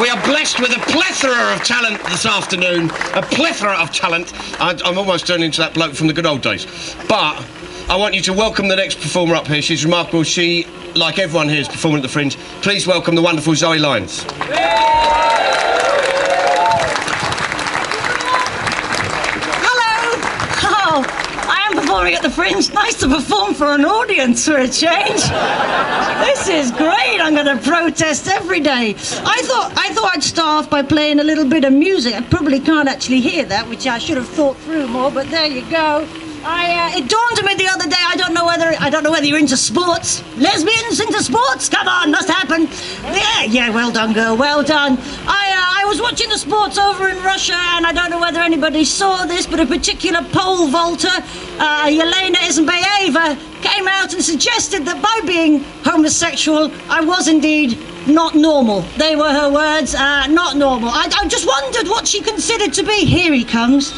We are blessed with a plethora of talent this afternoon. A plethora of talent. I, I'm almost turning into that bloke from the good old days. But I want you to welcome the next performer up here. She's remarkable. She, like everyone here, is performing at the Fringe. Please welcome the wonderful Zoe Lyons. Hello. Oh, At the Fringe. Nice to perform for an audience for a change. This is great. I'm going to protest every day. I thought I thought I'd start off by playing a little bit of music. I probably can't actually hear that, which I should have thought through more. But there you go. I, uh, it dawned on me the other day. I don't know whether I don't know whether you're into sports. Lesbians into sports? Come on, must happen. Yeah, yeah. Well done, girl. Well done. I was watching the sports over in Russia, and I don't know whether anybody saw this, but a particular pole vaulter, uh, Yelena Isinbayeva, came out and suggested that by being homosexual, I was indeed not normal. They were her words. Uh, not normal. I, I just wondered what she considered to be. Here he comes.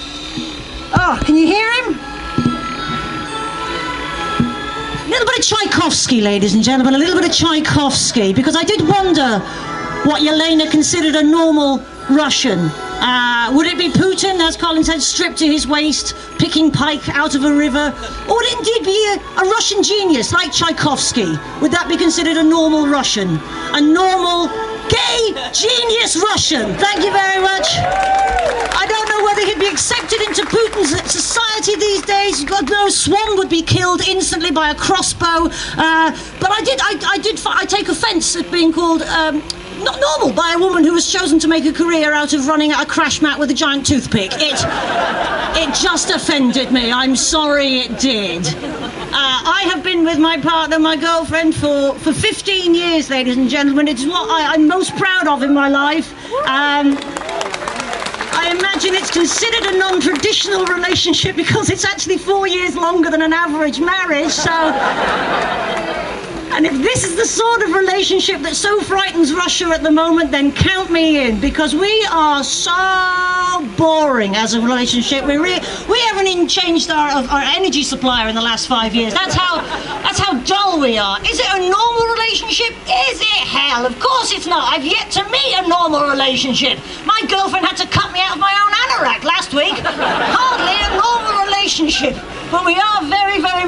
Oh, can you hear him? A little bit of Tchaikovsky, ladies and gentlemen, a little bit of Tchaikovsky, because I did wonder what Yelena considered a normal Russian. Uh, would it be Putin, as Colin said, stripped to his waist, picking pike out of a river? Or would it indeed be a, a Russian genius like Tchaikovsky? Would that be considered a normal Russian? A normal, gay, genius Russian? Thank you very much. I don't know whether he'd be accepted into Putin's society these days. God knows, Swan would be killed instantly by a crossbow. Uh, but I did, I, I did, I take offence at being called. Um, not normal by a woman who has chosen to make a career out of running at a crash mat with a giant toothpick. It, it just offended me. I'm sorry it did. Uh, I have been with my partner, my girlfriend, for, for 15 years, ladies and gentlemen. It's what I, I'm most proud of in my life. Um, I imagine it's considered a non traditional relationship because it's actually four years longer than an average marriage, so. And if this is the sort of relationship that so frightens Russia at the moment, then count me in because we are so boring as a relationship. We we haven't even changed our our energy supplier in the last five years. That's how that's how dull we are. Is it a normal relationship? Is it hell? Of course it's not. I've yet to meet a normal relationship. My girlfriend had to cut me out of my own anorak last week. Hardly a normal relationship. But we are very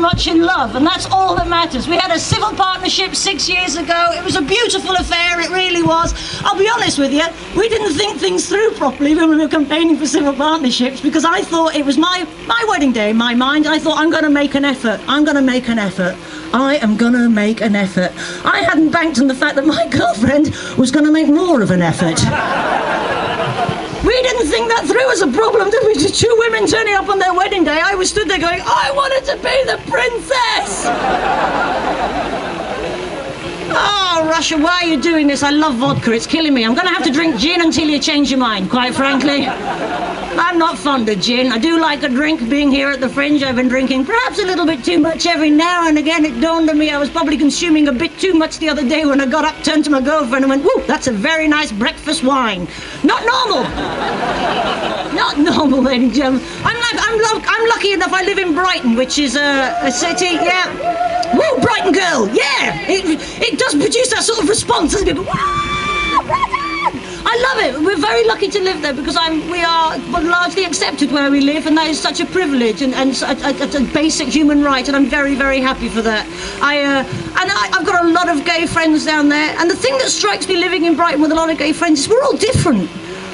much in love, and that's all that matters. We had a civil partnership six years ago. It was a beautiful affair, it really was. I'll be honest with you, we didn't think things through properly when we were campaigning for civil partnerships because I thought it was my, my wedding day in my mind. I thought, I'm going to make an effort. I'm going to make an effort. I am going to make an effort. I hadn't banked on the fact that my girlfriend was going to make more of an effort. Didn't think that through as a problem, did we? Just two women turning up on their wedding day. I was stood there going, I wanted to be the princess. Russia, why are you doing this? I love vodka. It's killing me. I'm going to have to drink gin until you change your mind, quite frankly. I'm not fond of gin. I do like a drink. Being here at the Fringe, I've been drinking perhaps a little bit too much every now and again. It dawned on me I was probably consuming a bit too much the other day when I got up, turned to my girlfriend, and went, Woo, that's a very nice breakfast wine. Not normal. Not normal, ladies and gentlemen. I'm, I'm, I'm lucky enough I live in Brighton, which is a, a city, yeah. Woo, Brighton girl, yeah. It, it does produce that sort of response, doesn't it? Brighton! I love it. We're very lucky to live there because I'm, we are largely accepted where we live, and that is such a privilege and, and a, a, a basic human right, and I'm very, very happy for that. I, uh, and I, I've got a lot of gay friends down there, and the thing that strikes me living in Brighton with a lot of gay friends is we're all different.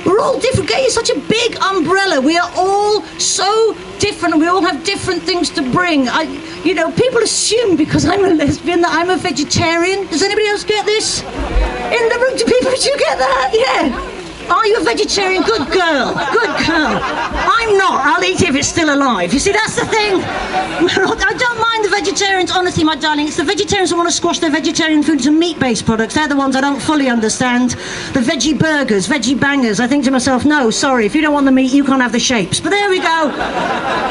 We're all different. Gay is such a big umbrella. We are all so different. We all have different things to bring. I, you know, people assume because I'm a lesbian that I'm a vegetarian. Does anybody else get this? In the room, do people do you get that? Yeah. Are you a vegetarian? Good girl. Good girl. I'm not. I'll eat it if it's still alive. You see, that's the thing. I don't mind the vegetarians, honestly, my darling. It's the vegetarians who want to squash their vegetarian food to meat-based products. They're the ones I don't fully understand. The veggie burgers, veggie bangers. I think to myself, no, sorry, if you don't want the meat, you can't have the shapes. But there we go.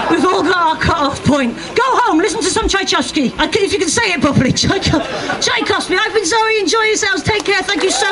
We've all got our cut-off point. Go home, listen to some Tchaikovsky. If you can say it properly, Tchaiko- Tchaikovsky. I've been Zoe. Enjoy yourselves. Take care. Thank you so